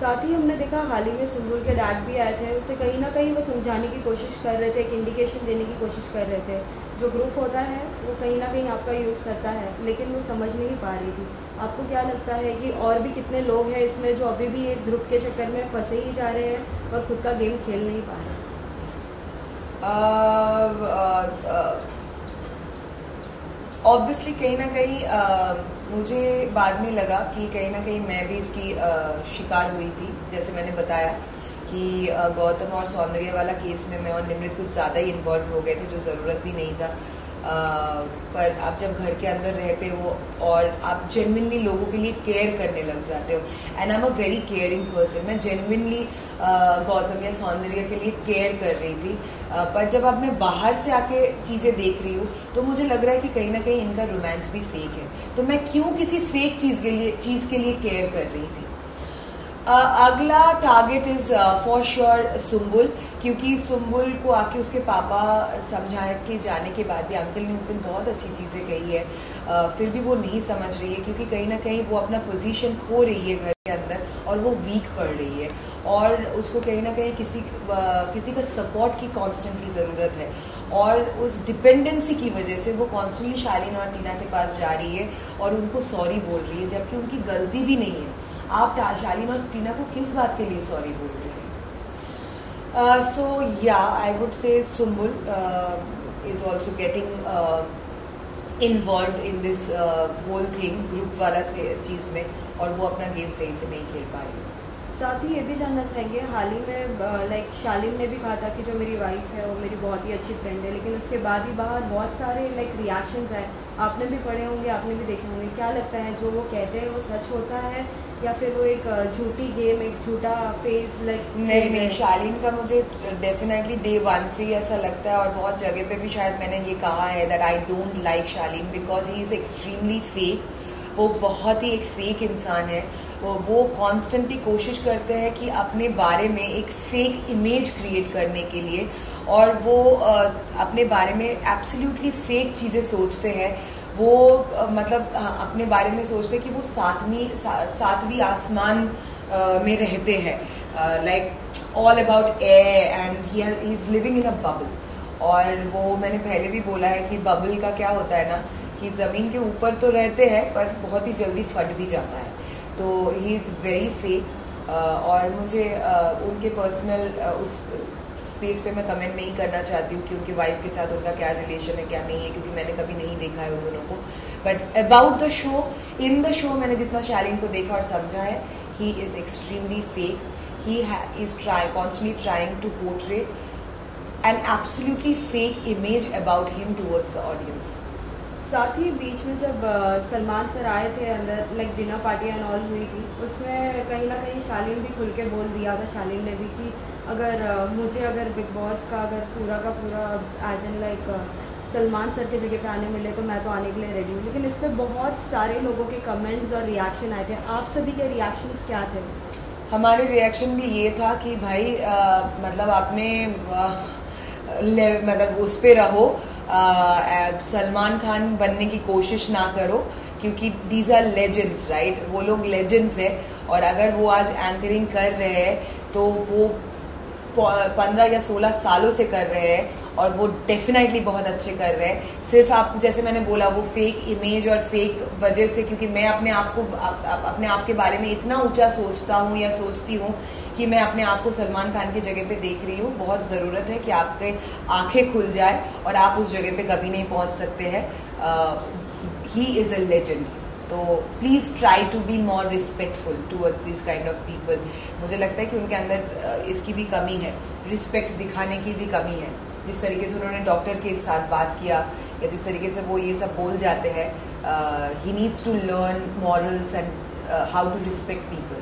साथ ही हमने देखा, हाल ही में सुम्बुल के डैड भी आए थे, उसे कहीं ना कहीं वो समझाने की कोशिश कर रहे थे, एक इंडिकेशन देने की कोशिश कर रहे थे। जो ग्रुप होता है, वो कहीं ना कहीं आपका यूज़ करता है, लेकिन वो समझ नहीं पा रही थी। आपको क्या लगता है कि और भी कितने लोग हैं इसमें जो अभी भी एक ग्रुप के चक्कर में फंसे ही जा रहे हैं और खुद का गेम खेल नहीं पा रहे? ऑब्वियसली कहीं ना कहीं मुझे बाद में लगा कि कहीं ना कहीं मैं भी इसकी आ, शिकार हुई थी। जैसे मैंने बताया कि गौतम और सौंदर्य वाला केस में मैं और निमृत कुछ ज़्यादा ही इन्वॉल्व हो गए थे जो ज़रूरत भी नहीं था। पर आप जब घर के अंदर रहते हो और आप जेनविनली लोगों के लिए केयर करने लग जाते हो। And I am a very caring person मैं जेनविनली गौतम या सौंदर्य के लिए केयर कर रही थी। पर जब अब मैं बाहर से आके चीज़ें देख रही हूँ तो मुझे लग रहा है कि कहीं ना कहीं इनका रोमांस भी फेक है। तो मैं क्यों किसी फेक चीज़ के लिए, चीज़ के लिए केयर कर रही थी? अगला target is for sure Sumbul क्योंकि सुम्बुल को आके उसके पापा समझा के जाने के बाद भी अंकल ने उस दिन बहुत अच्छी चीज़ें कही है। uh, फिर भी वो नहीं समझ रही है क्योंकि कहीं ना कहीं वो अपना पोजीशन खो रही है घर के अंदर और वो वीक पड़ रही है। और उसको कहीं ना कहीं किसी uh, किसी का सपोर्ट की कॉन्स्टेंटली ज़रूरत है। और उस डिपेंडेंसी की वजह से वो कॉन्स्टेंटली शालीन और टीना के पास जा रही है और उनको सॉरी बोल रही है जबकि उनकी गलती भी नहीं है। आप शालीन और टीना को किस बात के लिए सॉरी बोल रहे हैं? सो या I would say Sumbul is also getting involve in this whole thing group वाला चीज़ में और वो अपना गेम सही से नहीं खेल पा रही। साथ ही ये भी जानना चाहेंगे हाल ही में लाइक शालीन ने भी कहा था कि जो मेरी वाइफ है वो मेरी बहुत ही अच्छी फ्रेंड है लेकिन उसके बाद ही बाहर बहुत सारे लाइक रिएक्शंस हैं आपने भी पढ़े होंगे आपने भी देखे होंगे। क्या लगता है जो वो कहते हैं वो सच होता है या फिर वो एक झूठी गेम एक झूठा फेस लाइक नहीं नहीं शालीन का मुझे डेफिनेटली डे वन से ही ऐसा लगता है और बहुत जगह पे भी शायद मैंने ये कहा है that I don't like Shalin because he is extremely fake वो बहुत ही एक फेक इंसान है। वो कॉन्स्टेंटली कोशिश करते हैं कि अपने बारे में एक फेक इमेज क्रिएट करने के लिए और वो अपने बारे में एब्सोल्युटली फेक चीज़ें सोचते हैं। वो मतलब अपने बारे में सोचते हैं कि वो सातवीं सातवीं आसमान में रहते हैं। Like all about air and he is living in a bubble और वो, मैंने पहले भी बोला है कि बबल का क्या होता है ना, कि ज़मीन के ऊपर तो रहते हैं, पर बहुत ही जल्दी फट भी जाता है। तो ही इज़ वेरी फेक और मुझे uh, उनके पर्सनल uh, उस स्पेस पे मैं कमेंट नहीं करना चाहती हूँ कि उनकी वाइफ के साथ उनका क्या रिलेशन है क्या नहीं है क्योंकि मैंने कभी नहीं देखा है उन दोनों को. But about the show in the show मैंने जितना शालीन को देखा और समझा है he is extremely fake he is try constantly trying to portray an absolutely fake image about him towards the audience साथ ही बीच में जब सलमान सर आए थे अंदर like dinner party and all हुई थी उसमें कहीं ना कहीं शालीन भी खुल के बोल दिया था शालीन ने भी कि अगर मुझे अगर बिग बॉस का अगर पूरा का पूरा as an like Salman sir के जगह पे आने मिले तो मैं तो आने के लिए रेडी हूँ। लेकिन इस पर बहुत सारे लोगों के कमेंट्स और रिएक्शन आए थे। आप सभी के रिएक्शंस क्या थे? हमारे रिएक्शन भी ये था कि भाई आ, मतलब आपने आ, मतलब उस पर रहो। सलमान खान बनने की कोशिश ना करो, क्योंकि दीज आर लेजेंड्स राइट वो लोग लेजेंड्स है, और अगर वो आज एंकरिंग कर रहे हैं तो वो पंद्रह या सोलह सालों से कर रहे हैं और वो डेफिनेटली बहुत अच्छे कर रहे हैं। सिर्फ़ आप, जैसे मैंने बोला, वो फेक इमेज और फेक वजह से, क्योंकि मैं अपने आप को अपने आप के बारे में इतना ऊँचा सोचता हूँ या सोचती हूँ कि मैं अपने आप को सलमान खान की जगह पे देख रही हूँ। बहुत ज़रूरत है कि आपके आँखें खुल जाए और आप उस जगह पे कभी नहीं पहुँच सकते हैं। ही इज़ अ लेजेंड तो please try to be more respectful towards this kind of people मुझे लगता है कि उनके अंदर इसकी भी कमी है। रिस्पेक्ट दिखाने की भी कमी है। जिस तरीके से उन्होंने डॉक्टर के साथ बात किया, या जिस तरीके से वो ये सब बोल जाते हैं he needs to learn morals and how to respect people